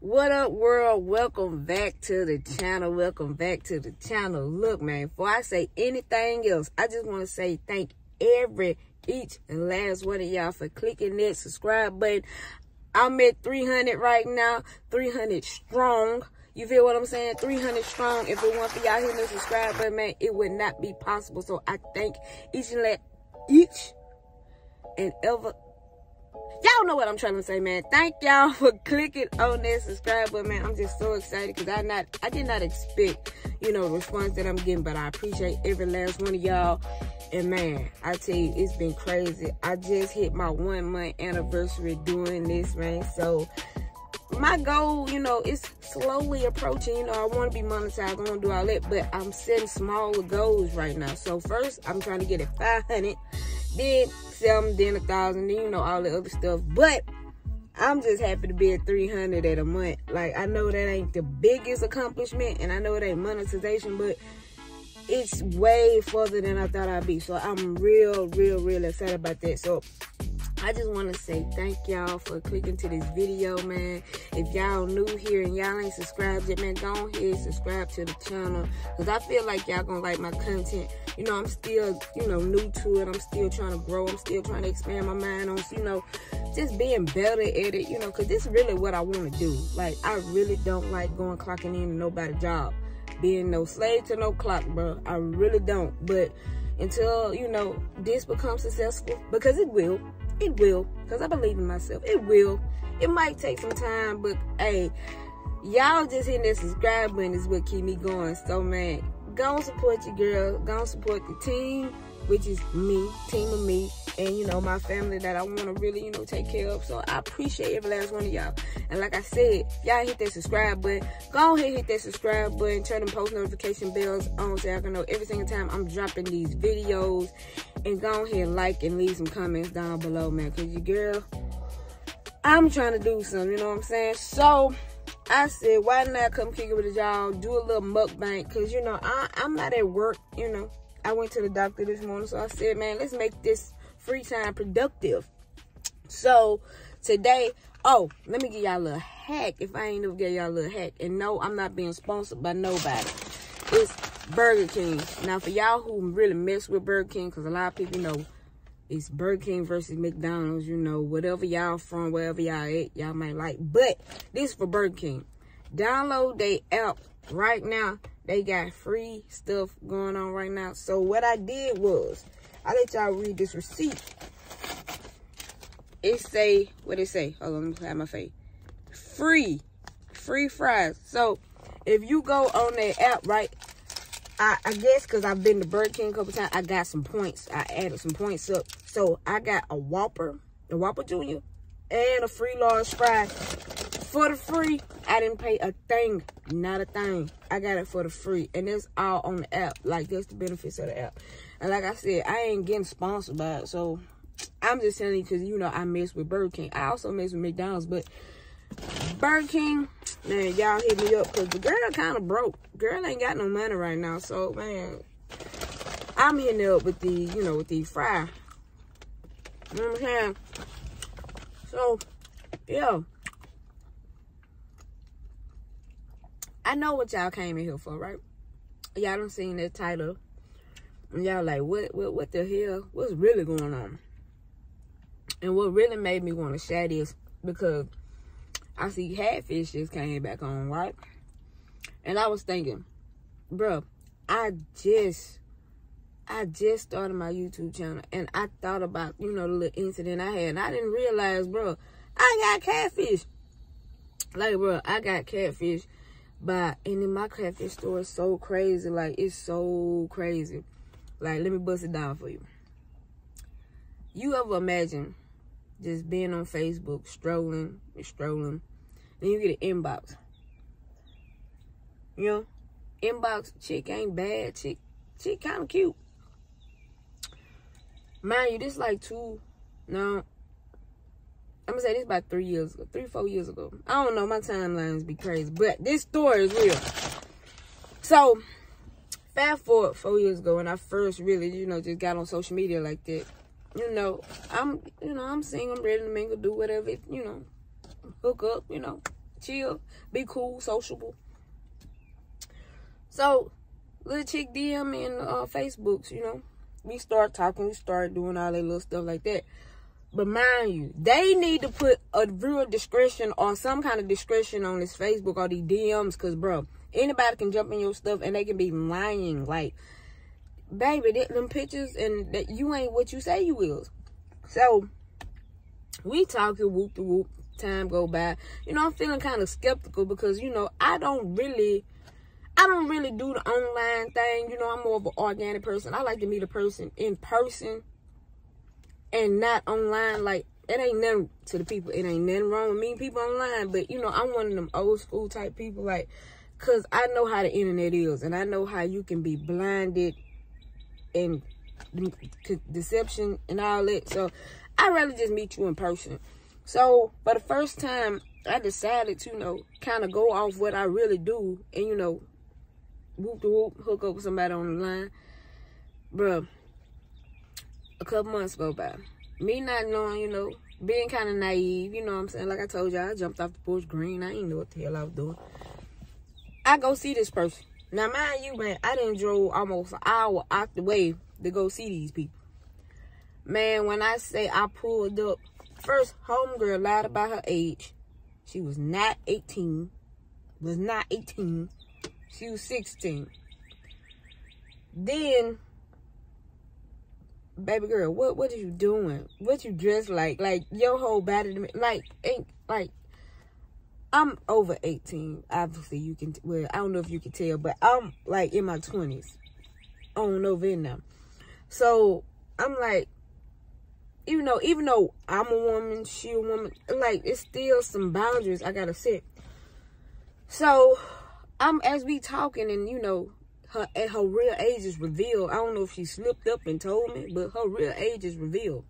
What up, world? Welcome back to the channel. Welcome back to the channel. Look, man, before I say anything else, I just want to say thank every, each, and last one of y'all for clicking that subscribe button. I'm at 300 right now, 300 strong. You feel what I'm saying? 300 strong. If it weren't for y'all hitting the subscribe button, man, it would not be possible. So I thank each and let each and ever y'all know what I'm trying to say, man. Thank y'all for clicking on that subscribe button, man. I'm just so excited because I not I did not expect, you know, response that I'm getting, but I appreciate every last one of y'all. And man, I tell you, it's been crazy. I just hit my one month anniversary doing this, man. So my goal, you know, is slowly approaching. You know, I want to be monetized. I want to do all that, but I'm setting smaller goals right now. So first, I'm trying to get it 500, then seven, then a thousand, then you know all the other stuff. But I'm just happy to be at 300 at a month. Like I know that ain't the biggest accomplishment, and I know it ain't monetization, but it's way further than I thought I'd be. So I'm real, real, real excited about that. So I just want to say thank y'all for clicking to this video, man. If y'all new here and y'all ain't subscribed yet, man, go ahead subscribe to the channel. Because I feel like y'all going to like my content. You know, I'm still, you know, new to it. I'm still trying to grow. I'm still trying to expand my mind on, you know, just being better at it, you know, because this is really what I want to do. Like, I really don't like going clocking in to nobody's job. Being no slave to no clock, bro. I really don't. But until, you know, this becomes successful, because it will it will, because I believe in myself. It will. It might take some time, but hey, y'all just hitting that subscribe button is what keep me going. So, man, go and support your girl. Go and support the team, which is me, team of me, and, you know, my family that I want to really, you know, take care of. So, I appreciate every last one of y'all. And like I said, y'all hit that subscribe button. Go ahead hit that subscribe button. Turn them post notification bells on so I can know every single time I'm dropping these videos and go ahead like and leave some comments down below, man. Because your girl, I'm trying to do something, you know what I'm saying? So, I said, why not come kick it with y'all, do a little mukbang? Because, you know, I, I'm not at work, you know. I went to the doctor this morning, so I said, man, let's make this free time productive. So, today, oh, let me give y'all a little hack, if I ain't never give y'all a little hack. And no, I'm not being sponsored by nobody. It's Burger King. Now, for y'all who really mess with Burger King, because a lot of people know it's Burger King versus McDonald's, you know, whatever y'all from, wherever y'all at, y'all might like. But this for Burger King. Download their app right now. They got free stuff going on right now. So what I did was, I let y'all read this receipt. It say, what it say? Hold on, let me have my face. Free. Free fries. So if you go on their app, right, I, I guess because I've been to Burger King a couple times, I got some points. I added some points up. So I got a Whopper, a Whopper Jr., and a free large fry for the free. I didn't pay a thing, not a thing. I got it for the free. And it's all on the app. Like, that's the benefits of the app. And like I said, I ain't getting sponsored by it. So I'm just telling you because, you know, I mess with Burger King. I also mess with McDonald's. But Burger King, man, y'all hit me up because the girl kind of broke. Girl ain't got no money right now. So, man, I'm hitting up with the, you know, with the fry. You saying? So, yeah. I know what y'all came in here for, right? Y'all done seen that title. And y'all like, what, what, what the hell? What's really going on? And what really made me want to share this because I see Catfish just came back on, right? And I was thinking, bro, I just, I just started my YouTube channel. And I thought about, you know, the little incident I had. And I didn't realize, bro, I got catfish. Like, bro, I got catfish. But, and then my catfish store is so crazy. Like, it's so crazy. Like, let me bust it down for you. You ever imagine just being on Facebook, strolling, strolling, then you get an inbox. You know, inbox chick ain't bad, chick, chick kind of cute. Mind you, this like two, no, I'm gonna say this about three years ago, three, four years ago. I don't know, my timelines be crazy, but this story is real. So, fast forward four years ago, when I first really, you know, just got on social media like that. You know, I'm, you know, I'm single, I'm ready to mingle, do whatever, you know, hook up, you know, chill, be cool, sociable. So, little chick DM me in uh, Facebooks, you know. We start talking, we start doing all that little stuff like that. But mind you, they need to put a real discretion or some kind of discretion on this Facebook or these DMs, cause bro, anybody can jump in your stuff and they can be lying. Like, baby, that, them pictures and that you ain't what you say you is. So we talking whoop the whoop. Time go by. You know, I'm feeling kind of skeptical because you know I don't really. I don't really do the online thing. You know, I'm more of an organic person. I like to meet a person in person and not online. Like, it ain't nothing to the people. It ain't nothing wrong with meeting people online. But, you know, I'm one of them old school type people. Like, because I know how the internet is. And I know how you can be blinded and deception and all that. So, I'd rather just meet you in person. So, for the first time, I decided to, you know, kind of go off what I really do and, you know, whoop the whoop, hook up with somebody on the line. Bruh, a couple months go by. Me not knowing, you know, being kind of naive, you know what I'm saying? Like I told y'all, I jumped off the porch green. I didn't know what the hell I was doing. I go see this person. Now, mind you, man, I didn't drove almost an hour out the way to go see these people. Man, when I say I pulled up, first homegirl lied about her age. She was not 18. Was not 18. She was 16. Then, baby girl, what what are you doing? What you dressed like? Like your whole body like ain't like. I'm over 18. Obviously, you can. Well, I don't know if you can tell, but I'm like in my 20s. On now. So I'm like, even though even though I'm a woman, she a woman, like it's still some boundaries I gotta set. So I'm as we talking and you know her her real age is revealed. I don't know if she slipped up and told me, but her real age is revealed.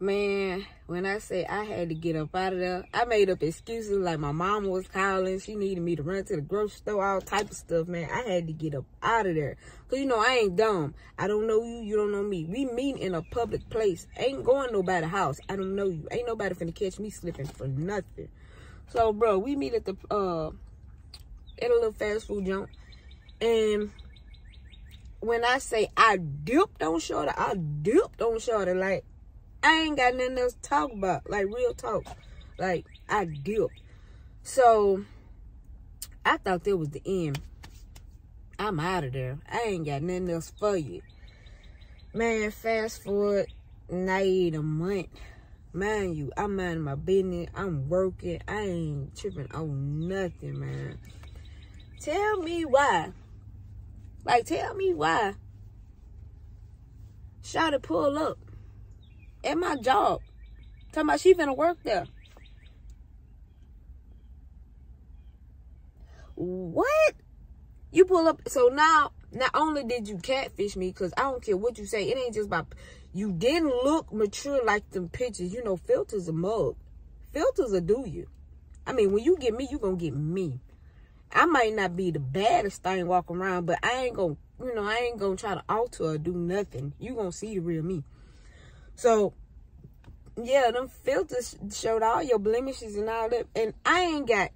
Man, when I say I had to get up out of there, I made up excuses like my mom was calling. She needed me to run to the grocery store, all type of stuff, man. I had to get up out of there. Because, you know, I ain't dumb. I don't know you. You don't know me. We meet in a public place. ain't going nobody house. I don't know you. Ain't nobody finna catch me slipping for nothing. So, bro, we meet at the, uh, at a little fast food jump. And when I say I dipped on Shorty, I dipped on Shorty. Like, I ain't got nothing else to talk about. Like, real talk. Like, I dipped. So, I thought that was the end. I'm out of there. I ain't got nothing else for you. Man, fast forward, night a month. Mind you, I'm minding my business. I'm working. I ain't tripping on nothing, man. Tell me why. Like, tell me why. Shot to pull up at my job. Talking about she finna work there. What? You pull up. So now, not only did you catfish me, because I don't care what you say. It ain't just about, you didn't look mature like them pictures. You know, filters are mug. Filters will do you. I mean, when you get me, you going to get me. I might not be the baddest thing walking around, but I ain't going to, you know, I ain't going to try to alter or do nothing. You going to see the real me. So, yeah, them filters showed all your blemishes and all that. And I ain't got,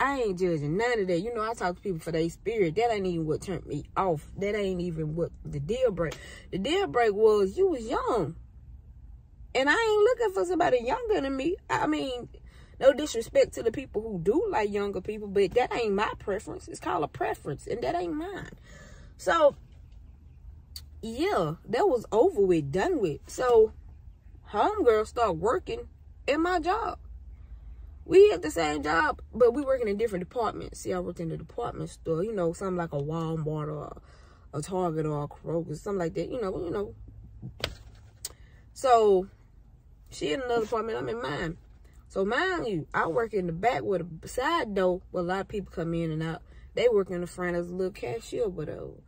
I ain't judging none of that. You know, I talk to people for their spirit. That ain't even what turned me off. That ain't even what the deal break. The deal break was you was young. And I ain't looking for somebody younger than me. I mean, no disrespect to the people who do like younger people, but that ain't my preference. It's called a preference, and that ain't mine. So, yeah, that was over with, done with. So, homegirl start working in my job. We have the same job, but we work in a different departments. See, I worked in the department store, you know, something like a Walmart or a Target or a Kroger, something like that, you know, you know. So, she in another department, I'm in mine. So, mind you, I work in the back with a side door where a lot of people come in and out. They work in the front as a little cashier, but oh.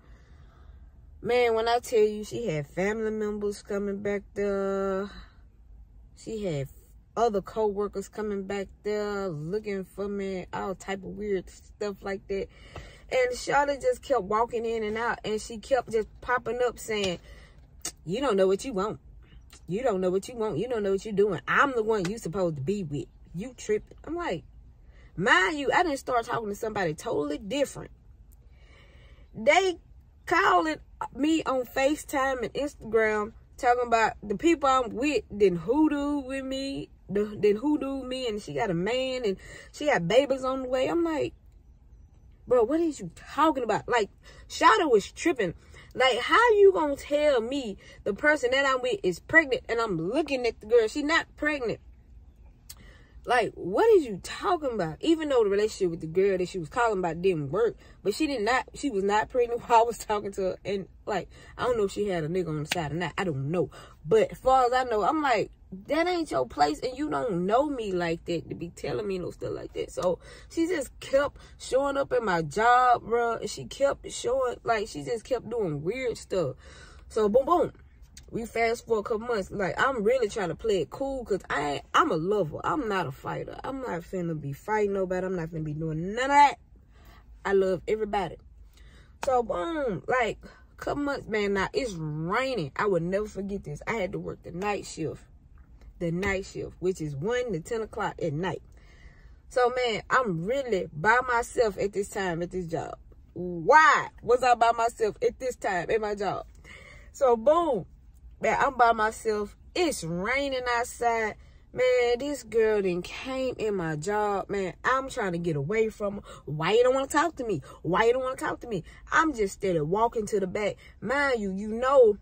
Man, when I tell you she had family members coming back there, she had other co-workers coming back there looking for me, all type of weird stuff like that. And Charlotte just kept walking in and out, and she kept just popping up saying, you don't know what you want. You don't know what you want. You don't know what you're doing. I'm the one you supposed to be with. You tripping. I'm like, mind you, I didn't start talking to somebody totally different. They calling me on FaceTime and Instagram talking about the people I'm with then hoodoo with me, the, then hoodoo me, and she got a man and she got babies on the way. I'm like, bro, what is you talking about? Like, Shada was tripping. Like, how you gonna tell me the person that I'm with is pregnant and I'm looking at the girl? She not pregnant. Like, what is you talking about? Even though the relationship with the girl that she was calling about didn't work, but she did not, she was not pregnant while I was talking to her. And like, I don't know if she had a nigga on the side or not. I don't know. But as far as I know, I'm like, that ain't your place and you don't know me like that to be telling me no stuff like that. So she just kept showing up in my job, bro. And she kept showing, like, she just kept doing weird stuff. So boom, boom. We fast for a couple months. Like, I'm really trying to play it cool because I, I'm a lover. I'm not a fighter. I'm not finna be fighting nobody. I'm not finna be doing none of that. I love everybody. So boom, like, couple months, man, now it's raining. I would never forget this. I had to work the night shift the night shift, which is 1 to 10 o'clock at night. So, man, I'm really by myself at this time at this job. Why was I by myself at this time at my job? So, boom, man, I'm by myself. It's raining outside. Man, this girl then came in my job. Man, I'm trying to get away from her. Why you don't want to talk to me? Why you don't want to talk to me? I'm just steady walking to the back. Mind you, you know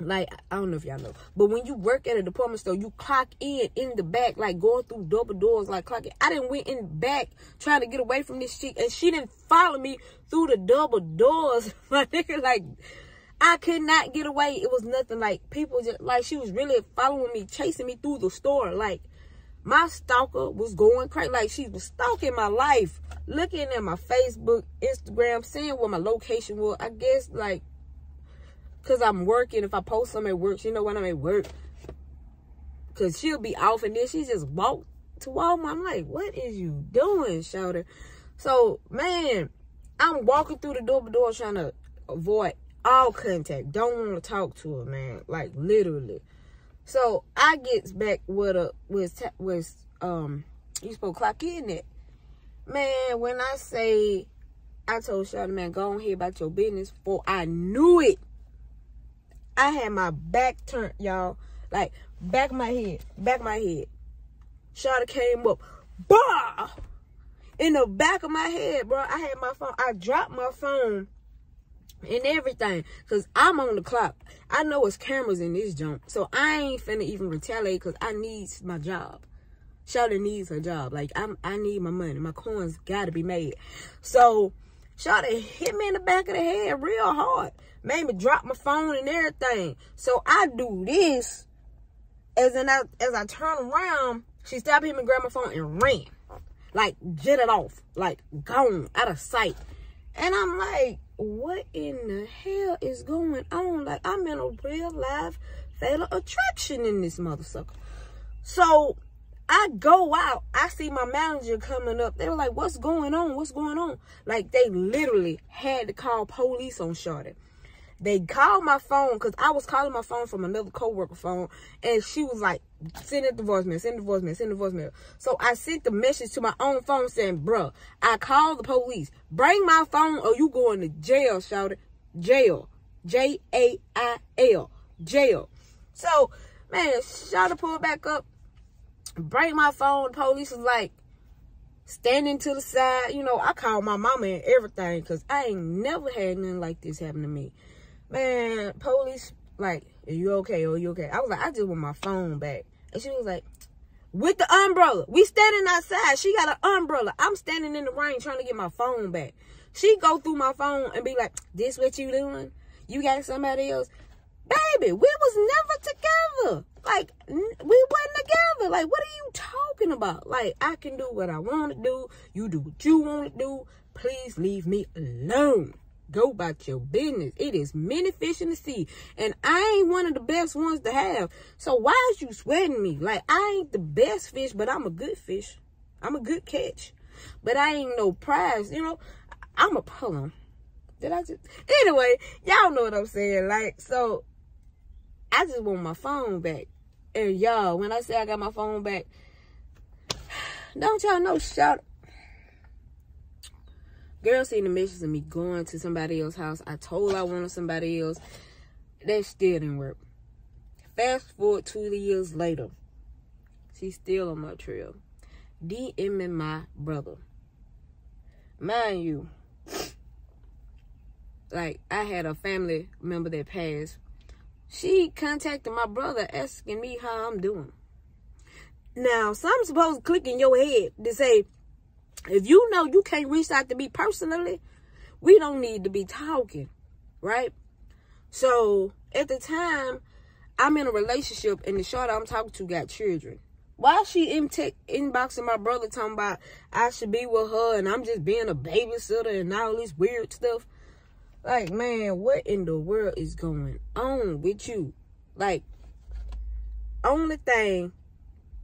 like I don't know if y'all know, but when you work at a department store, you clock in in the back, like going through double doors, like clocking. I didn't went in back trying to get away from this chick, and she didn't follow me through the double doors. My nigga, like I could not get away. It was nothing like people just like she was really following me, chasing me through the store. Like my stalker was going crazy. Like she was stalking my life, looking at my Facebook, Instagram, seeing where my location was. I guess like because I'm working. If I post something at work, she know when I'm at work. Because she'll be off and then she just walk to Walmart. I'm like, what is you doing, Shouter? So, man, I'm walking through the door door trying to avoid all contact. Don't want to talk to her, man. Like, literally. So, I gets back with a, with, with, um, you supposed to clock in it. Man, when I say, I told Shouter, man, go on here about your business, for I knew it. I had my back turned, y'all. Like, back of my head. Back of my head. Shawty came up. Bah! In the back of my head, bro. I had my phone. I dropped my phone and everything. Because I'm on the clock. I know it's cameras in this jump. So I ain't finna even retaliate because I need my job. Shawty needs her job. Like, I'm, I need my money. My coins got to be made. So, Shawty hit me in the back of the head real hard made me drop my phone and everything. So I do this. As in, I, as I turn around, she stopped him and grabbed my phone and ran. Like, jetted off. Like, gone, out of sight. And I'm like, what in the hell is going on? Like, I'm in a real life fatal attraction in this mother sucker. So, I go out. I see my manager coming up. They were like, what's going on? What's going on? Like, they literally had to call police on Charlotte. They called my phone because I was calling my phone from another coworker phone, and she was like, "Send it the voicemail, send the voicemail, send the voicemail." So I sent the message to my own phone saying, "Bruh, I called the police. Bring my phone, or you going to jail." Shouted, "Jail, J A I L, jail." So man, shouted pulled back up, bring my phone. Police was like, standing to the side. You know, I called my mama and everything because I ain't never had nothing like this happen to me. Man, police, like, are you okay? Are you okay? I was like, I just want my phone back. And she was like, with the umbrella. We standing outside. She got an umbrella. I'm standing in the rain trying to get my phone back. She go through my phone and be like, this what you doing? You got somebody else? Baby, we was never together. Like, we wasn't together. Like, what are you talking about? Like, I can do what I want to do. You do what you want to do. Please leave me alone go about your business. It is many fish in the sea. And I ain't one of the best ones to have. So why is you sweating me? Like, I ain't the best fish, but I'm a good fish. I'm a good catch. But I ain't no prize. You know, I'm a, on. Did I just, anyway, y'all know what I'm saying. Like, so, I just want my phone back. And y'all, when I say I got my phone back, don't y'all know shout Girl seen the message of me going to somebody else's house. I told I wanted somebody else. That still didn't work. Fast forward two years later. She's still on my trail. DMing my brother. Mind you, like I had a family member that passed. She contacted my brother asking me how I'm doing. Now, something's supposed to click in your head to say, if you know you can't reach out to me personally, we don't need to be talking, right? So at the time, I'm in a relationship and the short I'm talking to got children. Why she in inboxing my brother talking about I should be with her and I'm just being a babysitter and all this weird stuff? Like, man, what in the world is going on with you? Like, only thing,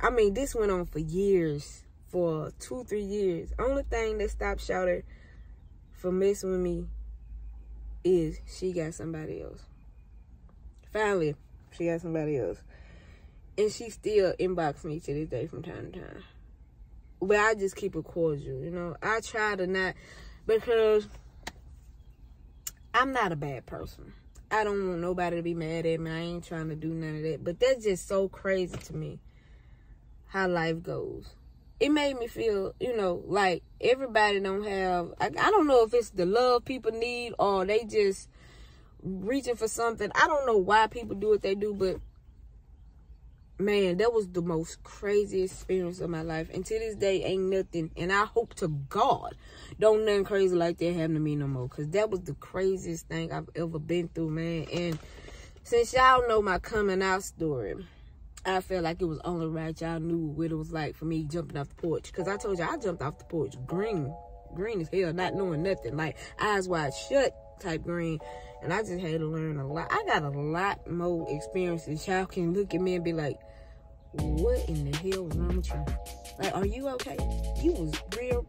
I mean, this went on for years for two, three years. Only thing that stopped Shouter from messing with me is she got somebody else. Finally, she got somebody else. And she still inbox me to this day from time to time. But I just keep it cordial, you know. I try to not because I'm not a bad person. I don't want nobody to be mad at me. I ain't trying to do none of that. But that's just so crazy to me how life goes it made me feel, you know, like everybody don't have, I, I don't know if it's the love people need or they just reaching for something. I don't know why people do what they do, but man, that was the most crazy experience of my life. And to this day, ain't nothing. And I hope to God, don't nothing crazy like that happen to me no more. Because that was the craziest thing I've ever been through, man. And since y'all know my coming out story, I felt like it was only right. Y'all knew what it was like for me jumping off the porch. Because I told you I jumped off the porch green. Green as hell, not knowing nothing. Like, eyes wide shut type green. And I just had to learn a lot. I got a lot more experiences. Y'all can look at me and be like, what in the hell was wrong with you? Like, are you okay? You was real,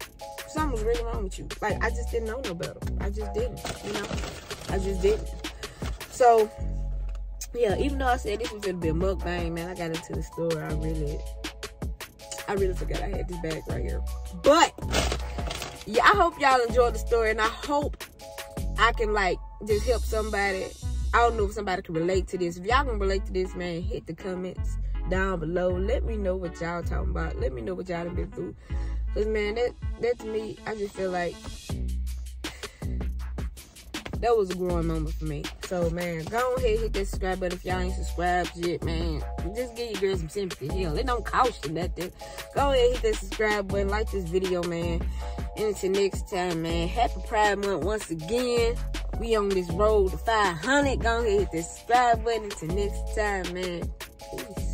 something was really wrong with you. Like, I just didn't know no better. I just didn't, you know? I just didn't. So, yeah, even though I said this was gonna be a mukbang, man, I got into the store. I really, I really forgot I had this bag right here. But yeah, I hope y'all enjoyed the story, and I hope I can like just help somebody. I don't know if somebody can relate to this. If y'all can relate to this, man, hit the comments down below. Let me know what y'all talking about. Let me know what y'all been through. Cause man, that that to me, I just feel like that was a growing moment for me. So, man, go ahead, hit that subscribe button if y'all ain't subscribed yet, man. Just give your girl some sympathy. Hell, it don't cost you nothing. Go ahead, hit that subscribe button, like this video, man. And until next time, man, happy Pride Month once again. We on this road to 500. Go ahead, hit that subscribe button. Until next time, man. Peace.